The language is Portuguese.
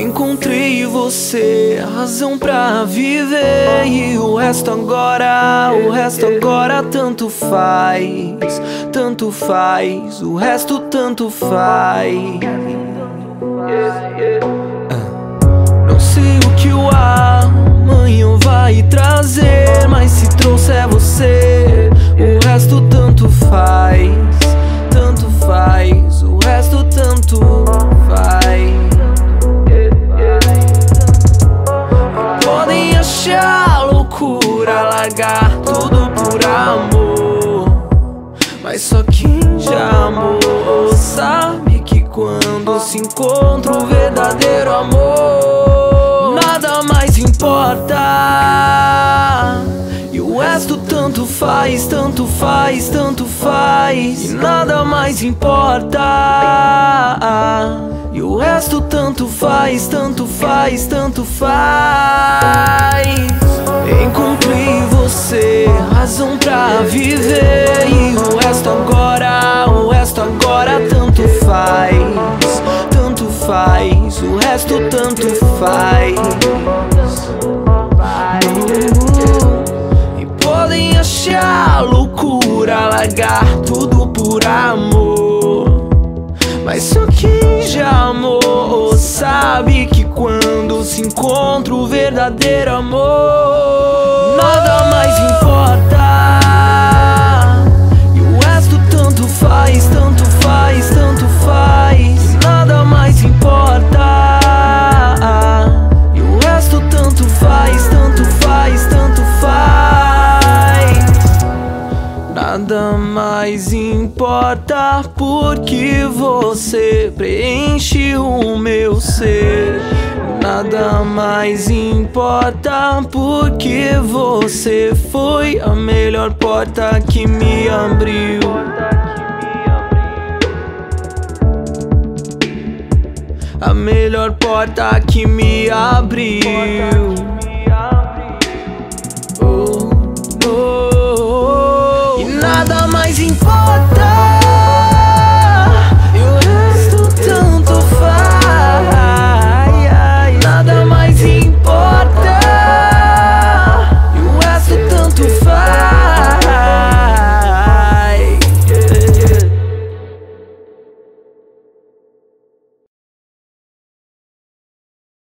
Encontrei você, razão pra viver E o resto agora, o resto agora tanto faz Tanto faz, o resto tanto faz. Não sei o que o amanhã vai trazer resto tanto faz Tanto faz, o resto tanto faz Podem achar loucura largar tudo por amor Mas só quem já amou sabe que quando se encontra o verdadeiro amor Nada mais importa tanto faz, tanto faz, tanto faz E nada mais importa. E o resto tanto faz, tanto faz, tanto faz. Encontrei você, razão pra viver. E o resto agora, o resto agora tanto faz Tanto faz, o resto tanto faz podem achar loucura largar tudo por amor. Mas só quem já amou sabe que quando se encontra o verdadeiro amor. Nada Nada mais importa porque você preenche o meu ser. Nada mais importa porque você foi a melhor porta que me abriu. A melhor porta que me abriu. 请放